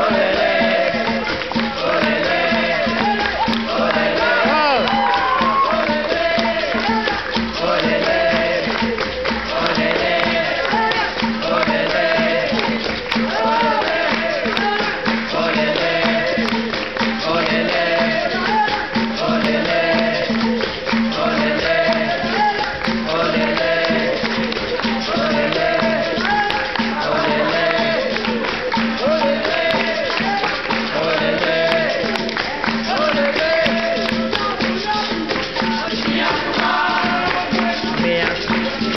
Amen.